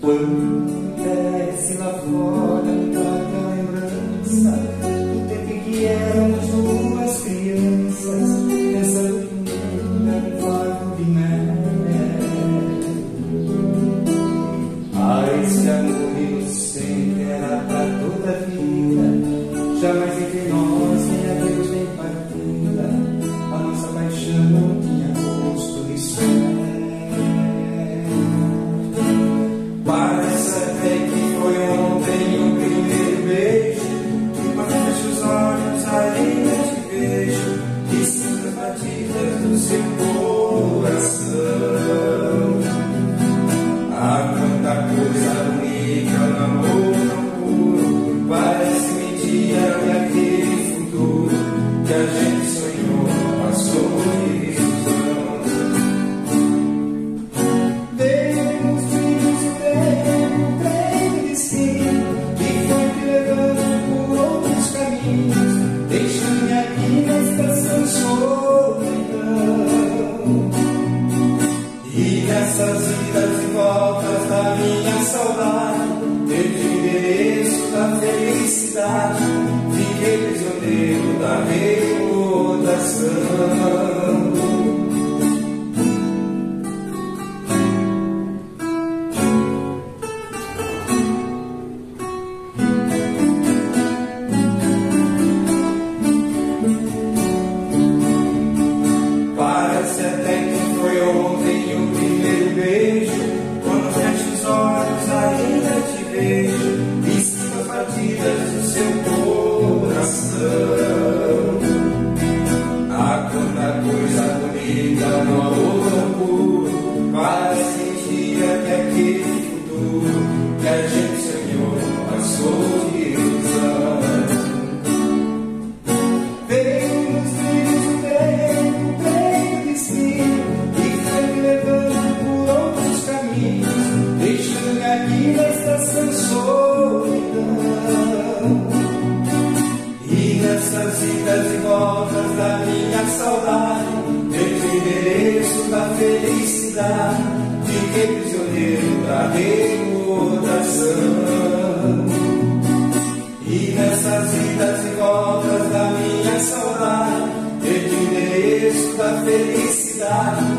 Quando desce lá fora chamam minha constituição. Parece até que foi ontem o primeiro beijo. que baixo os olhos ainda te vejo. que são as batidas do seu corpo. Nessas idas e voltas da minha saudade. Perdi o endereço da felicidade. Fiquei prisioneiro da recordação. tanta coisa bonita no amor, saudade, pelo endereço da felicidade, fiquei prisioneiro da recordação. E nessas vidas e voltas da minha saudade, pelo endereço da felicidade,